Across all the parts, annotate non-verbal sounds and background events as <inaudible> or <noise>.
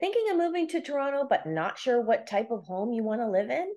Thinking of moving to Toronto, but not sure what type of home you want to live in?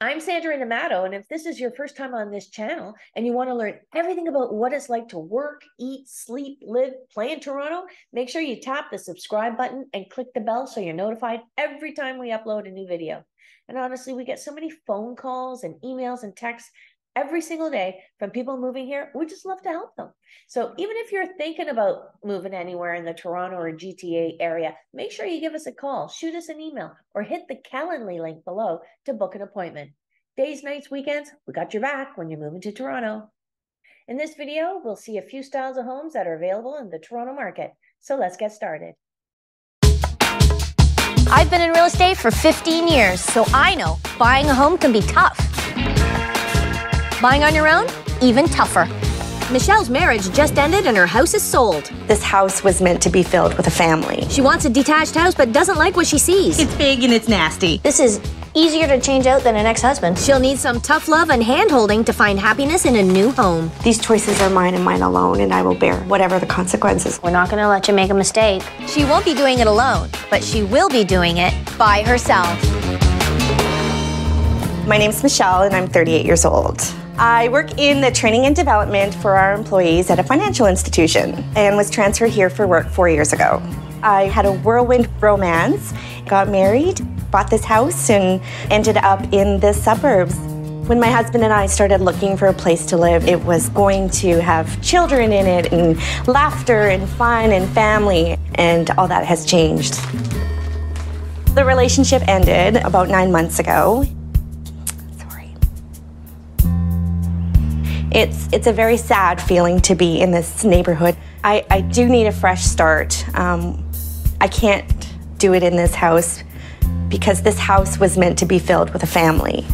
I'm Sandra Rinomato, and if this is your first time on this channel and you want to learn everything about what it's like to work, eat, sleep, live, play in Toronto, make sure you tap the subscribe button and click the bell so you're notified every time we upload a new video. And honestly, we get so many phone calls and emails and texts every single day from people moving here. We just love to help them. So even if you're thinking about moving anywhere in the Toronto or GTA area, make sure you give us a call, shoot us an email, or hit the Calendly link below to book an appointment. Days, nights, weekends, we got your back when you're moving to Toronto. In this video, we'll see a few styles of homes that are available in the Toronto market. So let's get started. I've been in real estate for 15 years, so I know buying a home can be tough. Buying on your own? Even tougher. Michelle's marriage just ended and her house is sold. This house was meant to be filled with a family. She wants a detached house but doesn't like what she sees. It's big and it's nasty. This is easier to change out than an ex-husband. She'll need some tough love and hand-holding to find happiness in a new home. These choices are mine and mine alone, and I will bear whatever the consequences. We're not going to let you make a mistake. She won't be doing it alone, but she will be doing it by herself. My name's Michelle, and I'm 38 years old. I work in the training and development for our employees at a financial institution and was transferred here for work four years ago. I had a whirlwind romance, got married, bought this house, and ended up in the suburbs. When my husband and I started looking for a place to live, it was going to have children in it, and laughter, and fun, and family, and all that has changed. The relationship ended about nine months ago. It's, it's a very sad feeling to be in this neighborhood. I, I do need a fresh start. Um, I can't do it in this house because this house was meant to be filled with a family.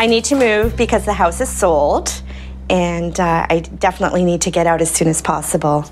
I need to move because the house is sold and uh, I definitely need to get out as soon as possible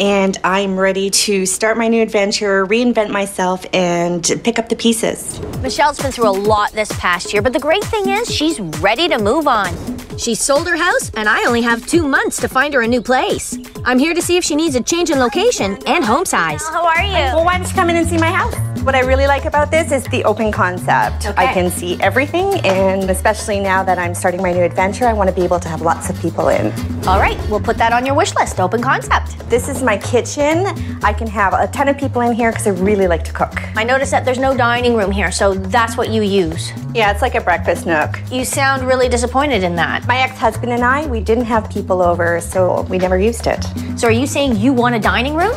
and I'm ready to start my new adventure, reinvent myself, and pick up the pieces. Michelle's been through a lot this past year, but the great thing is she's ready to move on. She sold her house, and I only have two months to find her a new place. I'm here to see if she needs a change in location and home size. How are you? Well, why don't you come in and see my house? What I really like about this is the open concept. Okay. I can see everything, and especially now that I'm starting my new adventure, I want to be able to have lots of people in. All right, we'll put that on your wish list open concept. This is my kitchen. I can have a ton of people in here because I really like to cook. I noticed that there's no dining room here, so that's what you use. Yeah, it's like a breakfast nook. You sound really disappointed in that. My ex husband and I, we didn't have people over, so we never used it. So are you saying you want a dining room?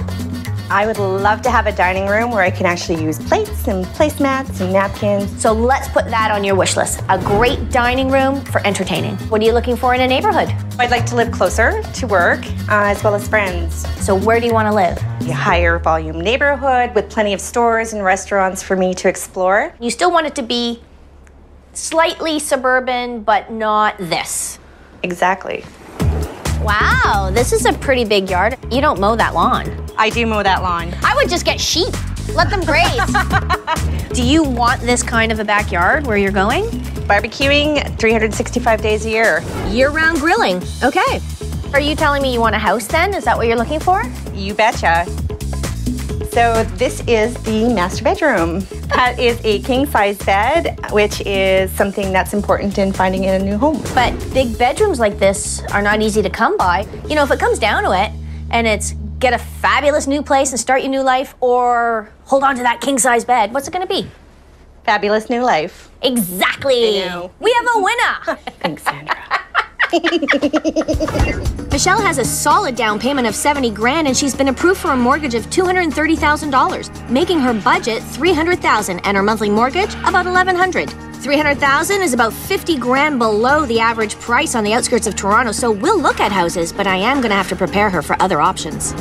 I would love to have a dining room where I can actually use plates and placemats and napkins. So let's put that on your wish list. A great dining room for entertaining. What are you looking for in a neighborhood? I'd like to live closer to work uh, as well as friends. So where do you want to live? A higher volume neighborhood with plenty of stores and restaurants for me to explore. You still want it to be slightly suburban, but not this. Exactly. Wow, this is a pretty big yard. You don't mow that lawn. I do mow that lawn. I would just get sheep. Let them graze. <laughs> do you want this kind of a backyard where you're going? Barbecuing 365 days a year. Year-round grilling. Okay. Are you telling me you want a house then? Is that what you're looking for? You betcha. So this is the master bedroom. That is a king size bed, which is something that's important in finding in a new home. But big bedrooms like this are not easy to come by. You know, if it comes down to it and it's get a fabulous new place and start your new life or hold on to that king size bed, what's it gonna be? Fabulous new life. Exactly. We have a winner. <laughs> Thanks, Sandra. <laughs> Michelle has a solid down payment of 70 grand and she's been approved for a mortgage of $230,000, making her budget 300,000 and her monthly mortgage about 1100. 300,000 is about 50 grand below the average price on the outskirts of Toronto, so we'll look at houses, but I am going to have to prepare her for other options.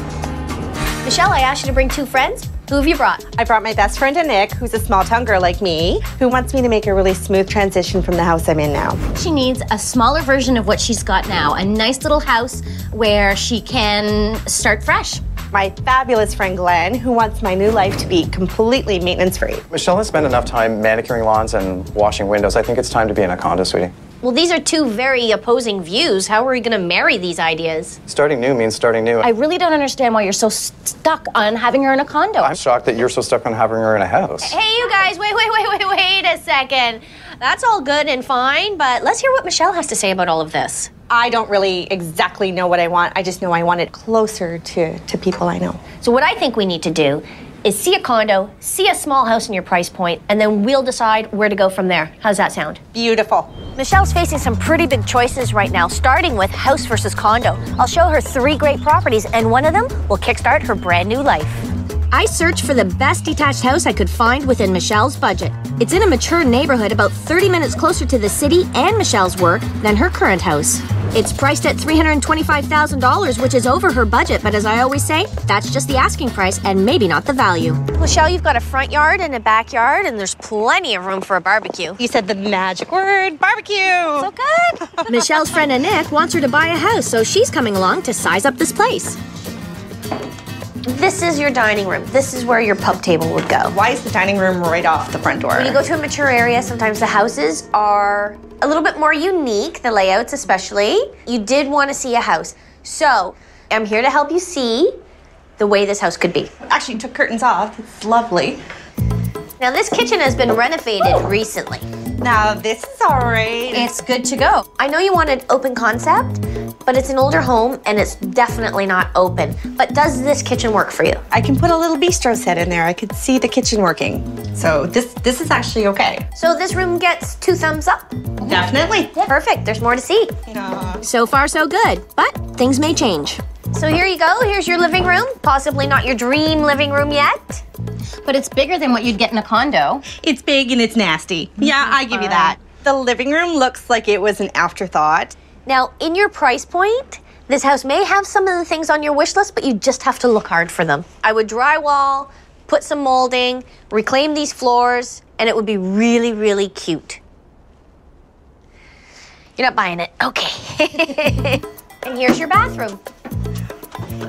Michelle, I asked you to bring two friends. Who have you brought? I brought my best friend Nick, who's a small town girl like me, who wants me to make a really smooth transition from the house I'm in now. She needs a smaller version of what she's got now, a nice little house where she can start fresh. My fabulous friend Glenn, who wants my new life to be completely maintenance free. Michelle has spent enough time manicuring lawns and washing windows. I think it's time to be in a condo, sweetie. Well, these are two very opposing views. How are we going to marry these ideas? Starting new means starting new. I really don't understand why you're so stuck on having her in a condo. I'm shocked that you're so stuck on having her in a house. Hey, you guys, wait, wait, wait, wait, wait a second. That's all good and fine, but let's hear what Michelle has to say about all of this. I don't really exactly know what I want. I just know I want it closer to, to people I know. So, what I think we need to do is see a condo, see a small house in your price point, and then we'll decide where to go from there. How's that sound? Beautiful. Michelle's facing some pretty big choices right now, starting with house versus condo. I'll show her three great properties, and one of them will kickstart her brand new life. I searched for the best detached house I could find within Michelle's budget. It's in a mature neighborhood about 30 minutes closer to the city and Michelle's work than her current house. It's priced at $325,000, which is over her budget, but as I always say, that's just the asking price and maybe not the value. Michelle, you've got a front yard and a backyard, and there's plenty of room for a barbecue. You said the magic word barbecue. So good. <laughs> <laughs> Michelle's friend Annette wants her to buy a house, so she's coming along to size up this place. This is your dining room. This is where your pub table would go. Why is the dining room right off the front door? When you go to a mature area, sometimes the houses are a little bit more unique, the layouts especially. You did want to see a house. So I'm here to help you see the way this house could be. Actually, took curtains off. It's lovely. Now, this kitchen has been renovated recently. Now, this is all right. It's good to go. I know you wanted open concept, but it's an older home and it's definitely not open. But does this kitchen work for you? I can put a little bistro set in there. I could see the kitchen working. So this this is actually okay. So this room gets two thumbs up. Definitely. Yeah, perfect. There's more to see. Yeah. So far, so good. But things may change. So here you go. Here's your living room. Possibly not your dream living room yet. But it's bigger than what you'd get in a condo. It's big and it's nasty. Mm-hmm. Yeah, I give you uh. that. The living room looks like it was an afterthought. Now, in your price point, this house may have some of the things on your wish list, but you just have to look hard for them. I would drywall, put some molding, reclaim these floors, and it would be really, really cute. You're not buying it. Okay. <laughs> and here's your bathroom.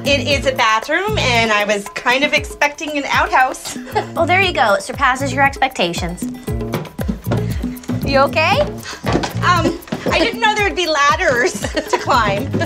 It is a bathroom, and I was kind of expecting an outhouse. <laughs> Oh, there you go. It surpasses your expectations. You okay? Um, I didn't know there would be ladders to climb. <laughs>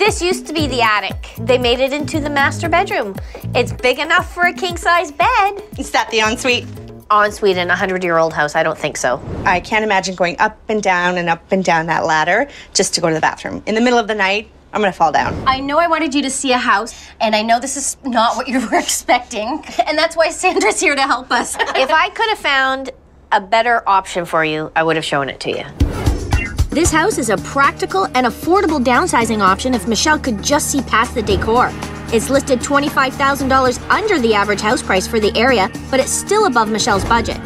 This used to be the attic. They made it into the master bedroom. It's big enough for a king size bed. Is that the ensuite? Ensuite in a 100 year old house, I don't think so. I can't imagine going up and down and up and down that ladder just to go to the bathroom. In the middle of the night, I'm gonna fall down. I know I wanted you to see a house, and I know this is not what you were <laughs> expecting, and that's why Sandra's here to help us. <laughs> if I could have found a better option for you, I would have shown it to you. This house is a practical and affordable downsizing option if Michelle could just see past the decor. It's listed $25,000 under the average house price for the area, but it's still above Michelle's budget.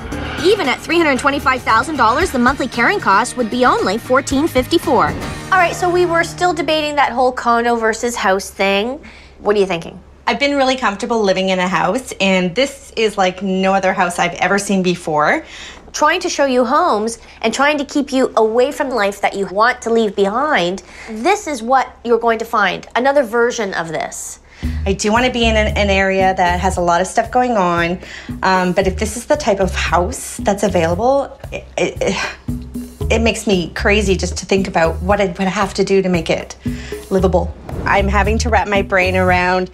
Even at $325,000, the monthly carrying cost would be only 1454. All right, so we were still debating that whole condo versus house thing. What are you thinking? I've been really comfortable living in a house, and this is like no other house I've ever seen before. Trying to show you homes and trying to keep you away from life that you want to leave behind. This is what you're going to find another version of this. I do want to be in an, an area that has a lot of stuff going on, um, but if this is the type of house that's available, it, it, it makes me crazy just to think about what I would have to do to make it livable. I'm having to wrap my brain around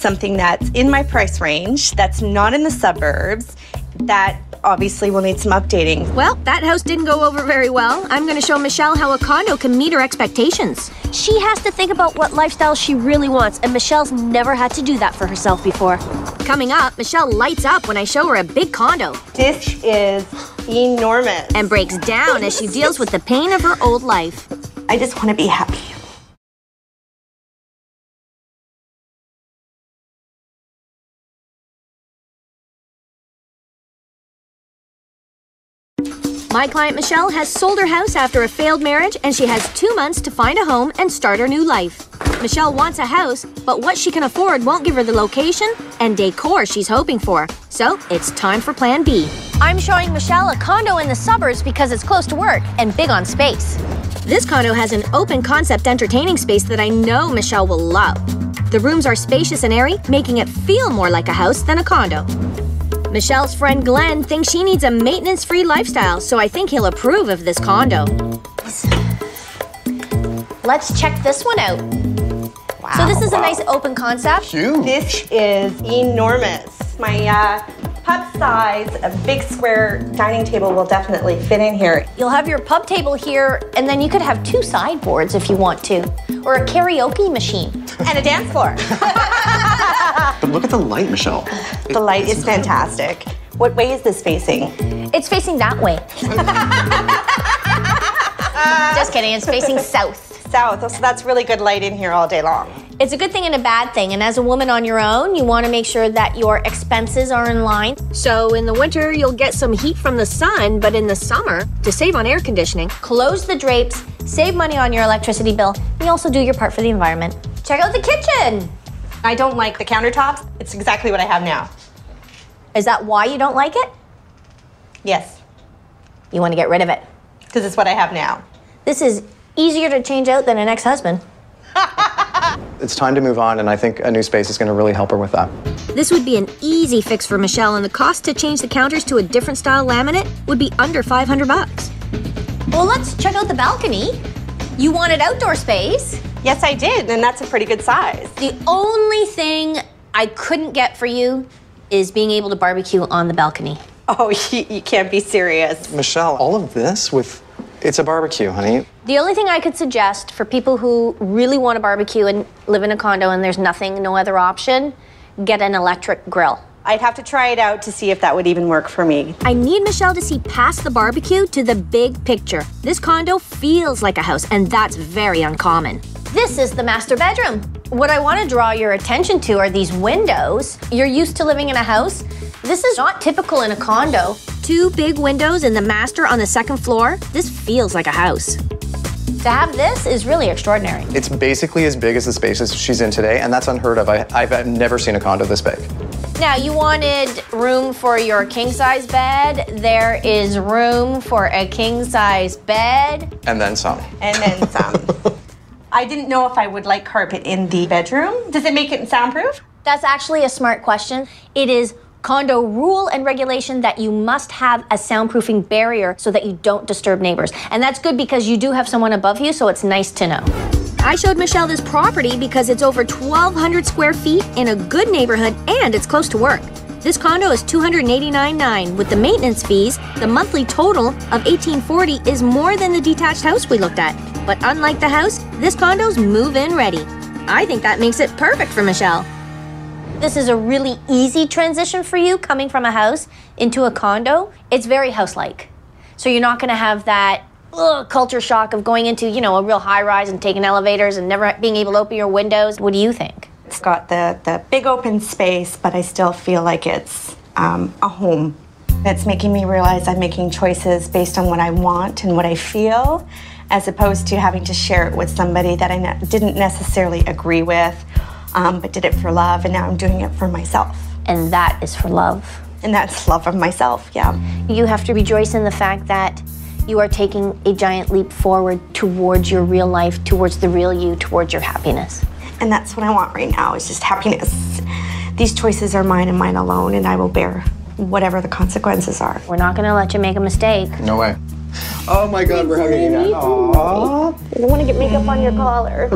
something that's in my price range, that's not in the suburbs, that obviously will need some updating. Well, that house didn't go over very well. I'm going to show Michelle how a condo can meet her expectations. She has to think about what lifestyle she really wants, and Michelle's never had to do that for herself before. Coming up, Michelle lights up when I show her a big condo This is enormous. and breaks down as she deals with the pain of her old life. I just want to be happy. My client Michelle has sold her house after a failed marriage and she has two months to find a home and start her new life. Michelle wants a house, but what she can afford won't give her the location and decor she's hoping for. So it's time for plan B. I'm showing Michelle a condo in the suburbs because it's close to work and big on space. This condo has an open concept entertaining space that I know Michelle will love. The rooms are spacious and airy, making it feel more like a house than a condo. Michelle's friend Glenn thinks she needs a maintenance free lifestyle, so I think he'll approve of this condo. Let's check this one out. Wow. So this is a nice open concept. Huge. This is enormous. My uh, pub size, a big square dining table will definitely fit in here. You'll have your pub table here, and then you could have two sideboards if you want to, or a karaoke machine. And a dance floor. <laughs> But look at the light, Michelle. the light is fantastic. What way is this facing? It's facing that way. <laughs> Just kidding, it's facing south. South. Oh, so that's really good light in here all day long. It's a good thing and a bad thing, and as a woman on your own, you want to make sure that your expenses are in line. So in the winter, you'll get some heat from the sun, but in the summer, to save on air conditioning, Close the drapes, save money on your electricity bill, and you also do your part for the environment. Check out the kitchen. I don't like the countertops. It's exactly what I have now. Is that why you don't like it? Yes, You want to get rid of it. because it's what I have now. This is easier to change out than an ex husband. <laughs> It's time to move on, and I think a new space is going to really help her with that. this would be an easy fix for Michelle, and the cost to change the counters to a different style laminate would be under 500 bucks. Well, let's check out the balcony. You wanted outdoor space. Yes, I did, and that's a pretty good size. The only thing I couldn't get for you is being able to barbecue on the balcony. Oh, <laughs> you, you can't be serious. Michelle, all of this with. It's a barbecue, honey. The only thing I could suggest for people who really want to barbecue and live in a condo and there's nothing, no other option, get an electric grill. I'd have to try it out to see if that would even work for me. I need Michelle to see past the barbecue to the big picture. This condo feels like a house, and that's very uncommon. This is the master bedroom. What I want to draw your attention to are these windows. You're used to living in a house. This is not typical in a condo. Two big windows and the master on the second floor. This feels like a house. To have this is really extraordinary. It's basically as big as the spaces she's in today, and that's unheard of. I, I've never seen a condo this big. Now, you wanted room for your king size bed. There is room for a king size bed. And then some. And then some. <laughs> I didn't know if I would like carpet in the bedroom. Does it make it soundproof? That's actually a smart question. It is condo rule and regulation that you must have a soundproofing barrier so that you don't disturb neighbors. And that's good because you do have someone above you, so it's nice to know. I showed Michelle this property because it's over 1,200 square feet in a good neighborhood and it's close to work. This condo is $289.9. With the maintenance fees, the monthly total of 1840 is more than the detached house we looked at. But unlike the house, this condo's move-in ready. I think that makes it perfect for Michelle. This is a really easy transition for you coming from a house into a condo. It's very house like. So you're not going to have that ugh, culture shock of going into, you know, a real high rise and taking elevators and never being able to open your windows. What do you think? It's got the, the big open space, but I still feel like it's um, a home. It's making me realize I'm making choices based on what I want and what I feel, as opposed to having to share it with somebody that I ne- didn't necessarily agree with, um, but did it for love, and now I'm doing it for myself. And that is for love. And that's love of myself, yeah. You have to rejoice in the fact that you are taking a giant leap forward towards your real life, towards the real you, towards your happiness. And that's what I want right now is just happiness. These choices are mine and mine alone, and I will bear whatever the consequences are. We're not going to let you make a mistake. No way. Oh my god, we're hugging now. Aww. You don't want to get makeup on your collar.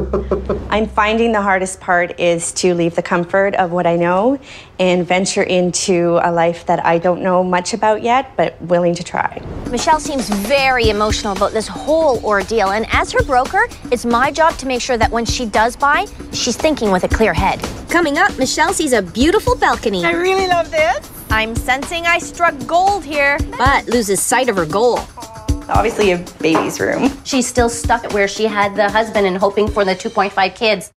<laughs> I'm finding the hardest part is to leave the comfort of what I know and venture into a life that I don't know much about yet, but willing to try. Michelle seems very emotional about this whole ordeal, and as her broker, it's my job to make sure that when she does buy, she's thinking with a clear head. Coming up, Michelle sees a beautiful balcony, I really love this. I'm sensing I struck gold here. but loses sight of her goal. Obviously, a baby's room. She's still stuck at where she had the husband and hoping for the 2.5 kids.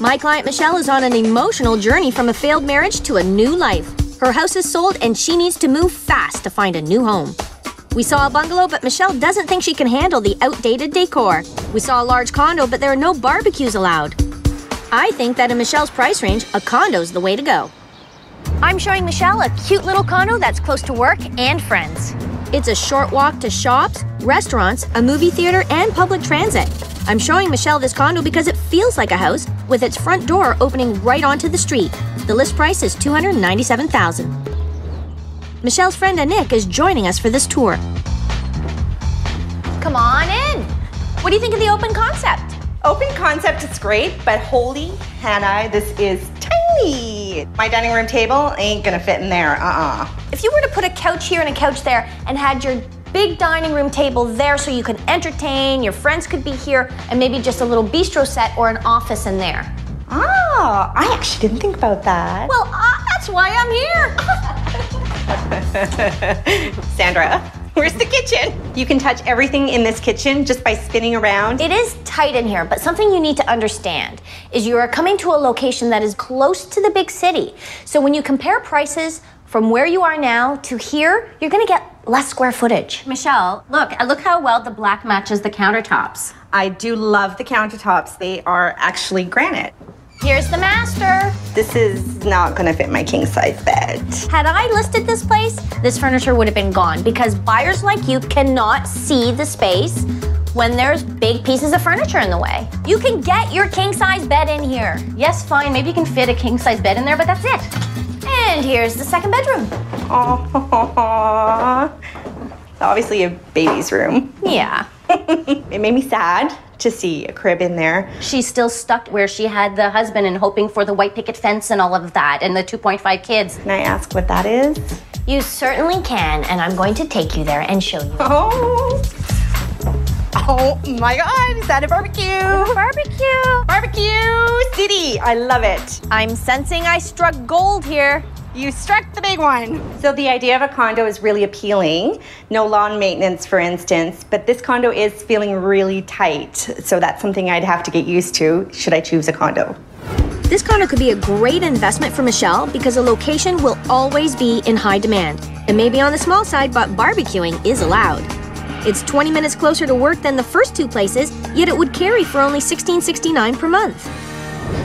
My client Michelle is on an emotional journey from a failed marriage to a new life. Her house is sold and she needs to move fast to find a new home. We saw a bungalow, but Michelle doesn't think she can handle the outdated decor. We saw a large condo, but there are no barbecues allowed. I think that in Michelle's price range, a condo's the way to go. I'm showing Michelle a cute little condo that's close to work and friends. It's a short walk to shops, restaurants, a movie theater, and public transit. I'm showing Michelle this condo because it feels like a house, with its front door opening right onto the street. The list price is 297,000. Michelle's friend Anik is joining us for this tour. Come on in. What do you think of the open concept? Open concept is great, but holy Hannah, this is tiny. My dining room table ain't gonna fit in there. Uh-uh. If you were to put a couch here and a couch there and had your big dining room table there so you could entertain, your friends could be here, and maybe just a little bistro set or an office in there. Ah, I actually didn't think about that. Well, uh, that's why I'm here. <laughs> Sandra, where's the kitchen? You can touch everything in this kitchen just by spinning around. It is tight in here, but something you need to understand is you are coming to a location that is close to the big city. So when you compare prices from where you are now to here, you're gonna get less square footage. Michelle, look, look how well the black matches the countertops. I do love the countertops. They are actually granite. Here's the master. This is not gonna fit my king size bed. Had I listed this place, this furniture would have been gone because buyers like you cannot see the space when there's big pieces of furniture in the way. You can get your king size bed in here. Yes, fine, maybe you can fit a king size bed in there, but that's it. And here's the second bedroom. Aww. <laughs> Obviously a baby's room. Yeah. <laughs> It made me sad to see a crib in there. She's still stuck where she had the husband and hoping for the white picket fence and all of that and the 2.5 kids. Can I ask what that is? You certainly can, and I'm going to take you there and show you. Oh. Oh my god, is that a barbecue? Barbecue. Barbecue City. I love it. I'm sensing I struck gold here. You struck the big one. So the idea of a condo is really appealing. No lawn maintenance, for instance, but this condo is feeling really tight. So that's something I'd have to get used to should I choose a condo. This condo could be a great investment for Michelle because the location will always be in high demand. It may be on the small side, but barbecuing is allowed. It's 20 minutes closer to work than the first two places, yet it would carry for only $16.69 per month.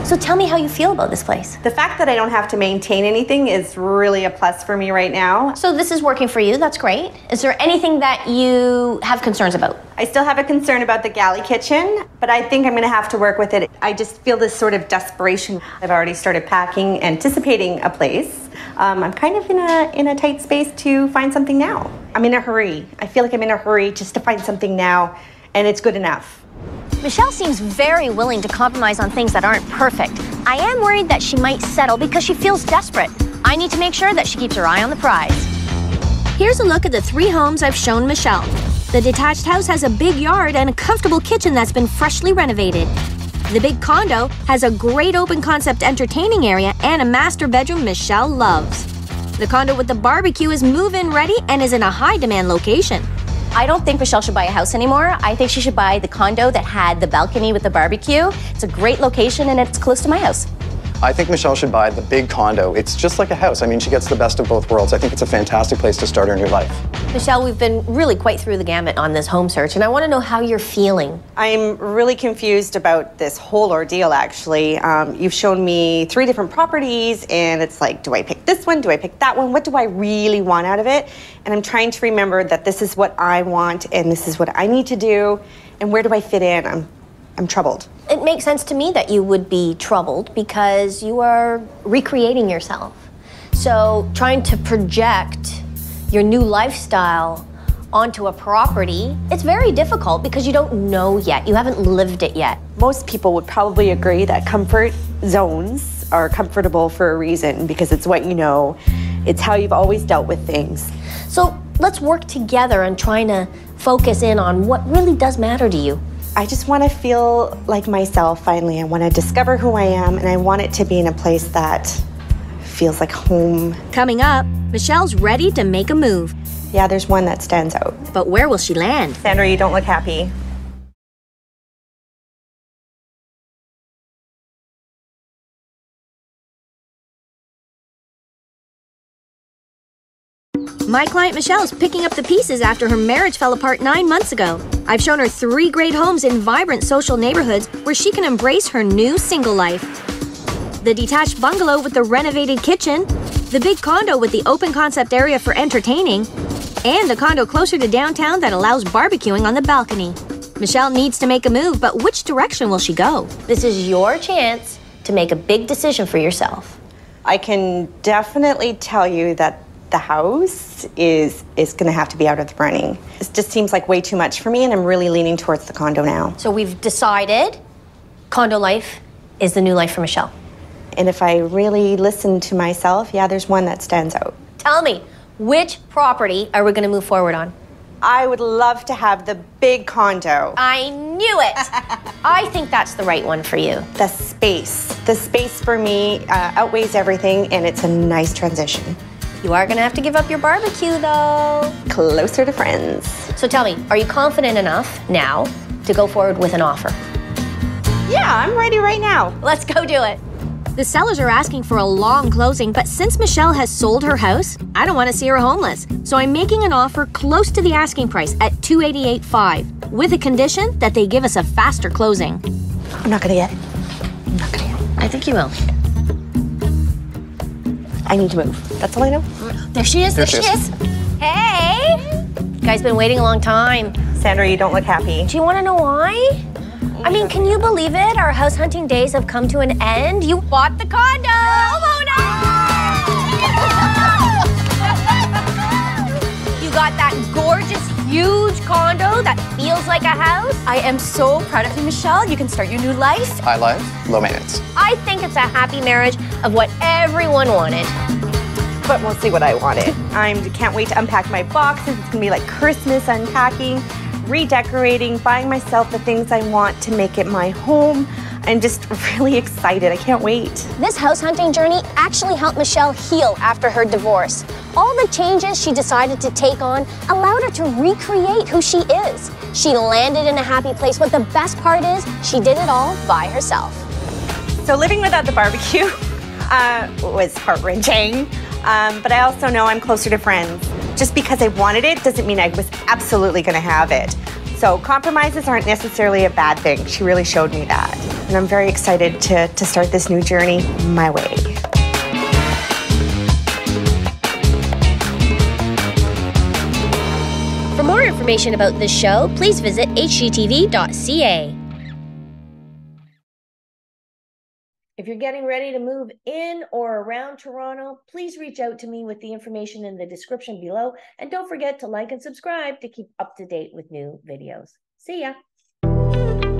So tell me how you feel about this place. The fact that I don't have to maintain anything is really a plus for me right now. So this is working for you. That's great. Is there anything that you have concerns about? I still have a concern about the galley kitchen, but I think I'm going to have to work with it. I just feel this sort of desperation. I've already started packing, anticipating a place. Um, I'm kind of in a in a tight space to find something now. I'm in a hurry. I feel like I'm in a hurry just to find something now, and it's good enough. Michelle seems very willing to compromise on things that aren't perfect. I am worried that she might settle because she feels desperate. I need to make sure that she keeps her eye on the prize. Here's a look at the three homes I've shown Michelle. The detached house has a big yard and a comfortable kitchen that's been freshly renovated. The big condo has a great open concept entertaining area and a master bedroom Michelle loves. The condo with the barbecue is move in ready and is in a high demand location. I don't think Michelle should buy a house anymore. I think she should buy the condo that had the balcony with the barbecue. It's a great location and it's close to my house. I think Michelle should buy the big condo. It's just like a house. I mean, she gets the best of both worlds. I think it's a fantastic place to start her new life. Michelle, we've been really quite through the gamut on this home search, and I want to know how you're feeling. I'm really confused about this whole ordeal, actually. Um, you've shown me three different properties, and it's like, do I pick this one? Do I pick that one? What do I really want out of it? And I'm trying to remember that this is what I want, and this is what I need to do, and where do I fit in? I'm, I'm troubled. It makes sense to me that you would be troubled because you are recreating yourself. So, trying to project your new lifestyle onto a property, it's very difficult because you don't know yet. You haven't lived it yet. Most people would probably agree that comfort zones are comfortable for a reason because it's what you know, it's how you've always dealt with things. So, let's work together on trying to focus in on what really does matter to you. I just want to feel like myself finally. I want to discover who I am, and I want it to be in a place that feels like home. Coming up, Michelle's ready to make a move. Yeah, there's one that stands out. But where will she land? Sandra, you don't look happy. My client Michelle is picking up the pieces after her marriage fell apart nine months ago. I've shown her three great homes in vibrant social neighborhoods where she can embrace her new single life. The detached bungalow with the renovated kitchen, the big condo with the open concept area for entertaining, and a condo closer to downtown that allows barbecuing on the balcony. Michelle needs to make a move, but which direction will she go? This is your chance to make a big decision for yourself. I can definitely tell you that the house is is going to have to be out of the running. It just seems like way too much for me, and I'm really leaning towards the condo now. So we've decided condo life is the new life for Michelle. And if I really listen to myself, yeah, there's one that stands out. Tell me, which property are we going to move forward on? I would love to have the big condo. I knew it. <laughs> I think that's the right one for you. The space. The space for me uh, outweighs everything, and it's a nice transition. You are going to have to give up your barbecue, though. Closer to friends. So tell me, are you confident enough now to go forward with an offer? Yeah, I'm ready right now. Let's go do it. The sellers are asking for a long closing, but since Michelle has sold her house, I don't want to see her homeless. So I'm making an offer close to the asking price at 288.5 with a condition that they give us a faster closing. I'm not gonna get it. I'm not gonna get it. I think you will. I need to move. That's all I know. There she is. There, There she she is. Hey. You guys been waiting a long time. Sandra, you don't look happy. Do you want to know why? I mean, can you believe it? Our house hunting days have come to an end. You bought the condo. <laughs> You got that gorgeous, huge condo that feels like a house. I am so proud of you, Michelle. You can start your new life. High life, low maintenance. I think it's a happy marriage of what everyone wanted. But mostly what I wanted. I can't wait to unpack my boxes. It's gonna be like Christmas unpacking, redecorating, buying myself the things I want to make it my home. I'm just <laughs> really excited. I can't wait. This house hunting journey actually helped Michelle heal after her divorce. All the changes she decided to take on allowed her to recreate who she is. She landed in a happy place, but the best part is she did it all by herself. So living without the barbecue <laughs> uh, was heart wrenching. Um, but I also know I'm closer to friends. Just because I wanted it doesn't mean I was absolutely going to have it. So compromises aren't necessarily a bad thing. She really showed me that. And I'm very excited to, to start this new journey my way. For more information about this show, please visit hgtv.ca. If you're getting ready to move in or around Toronto, please reach out to me with the information in the description below. And don't forget to like and subscribe to keep up to date with new videos. See ya.